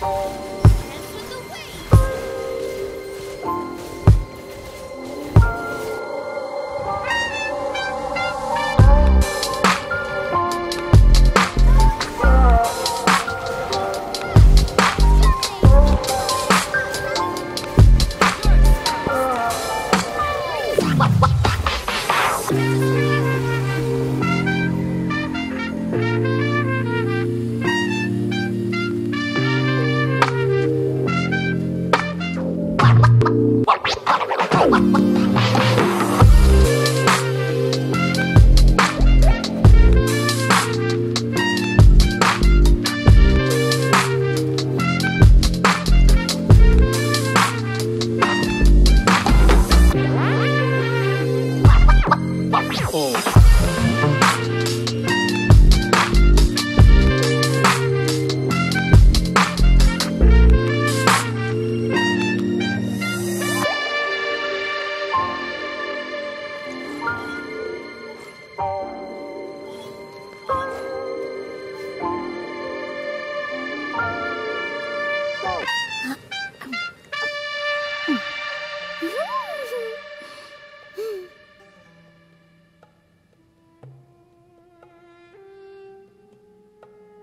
Bye. Oh.